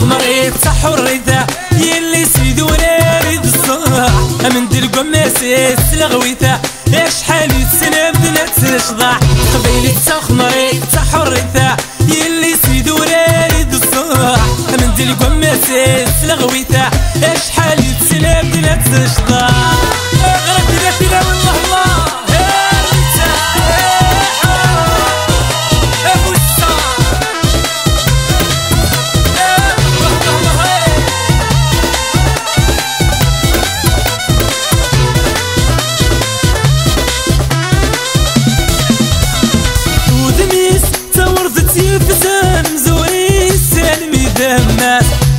خمريت حريته يلي سيد ورارد الصلاح من دل قماسيس لغويته إيش حالي سنة بدنا تشضع. قبيلة تخمريت حريته يلي سيد ورارد الصلاح من دل قماسيس لغويته إيش حالي سنة بدنا تشضع.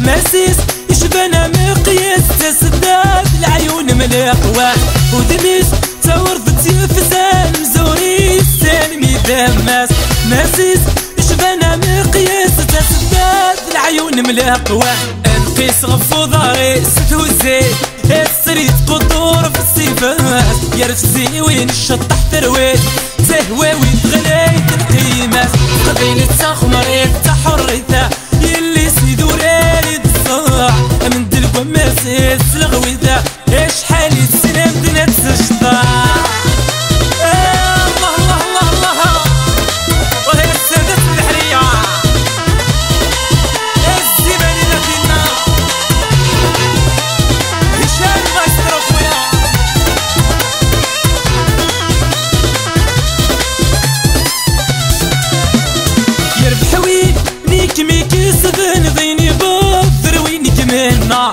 مسيس يشبنا مقياس؟ تسداد العيون ملقوة ودميس تورد يفزان زوري سالمي دماس مسيس يشبنا مقياس؟ تسداد العيون ملقوة انقيس غفو ضاري ستوزي السريت قدور في السيفاس. يرفزي وين الشطح ترويت تهوى وين غلايت القيمة قبيلة تخمر سبن ضيني بضر وينك منا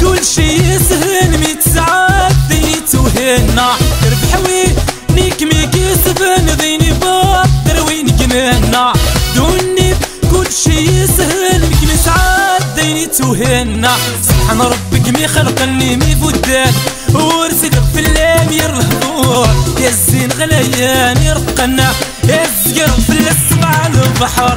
كل شي يسهل ميت ساعات ذيني توهنا ربح وين نيك ميكي سبن ذيني بطر وين جمهنا دوني كل شي يسهل ميك ساعات ذيني توهنا سبحان ربك مي خلقني مي فدان. ورسل في اللام يرهبور يا الزين غليان يرقنا. يا الزقر في السمع البحر.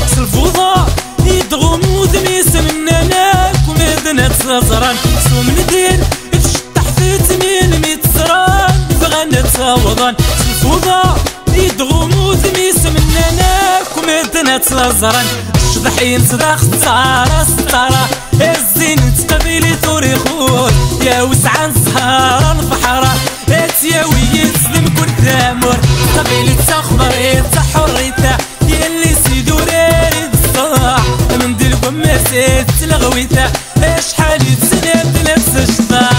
تصران سوم ندير تشطح في تمين ميت زران فغنى تصوضا سلفوضا يدغم وذميس مننا. ناك ومدنا تصران الشضحين صداخ ستارة ستارة. الزين تقبيلي توري خوت يا وسعان سهارة البحرة ومسيت إيش شحال سنة نفس الشطار؟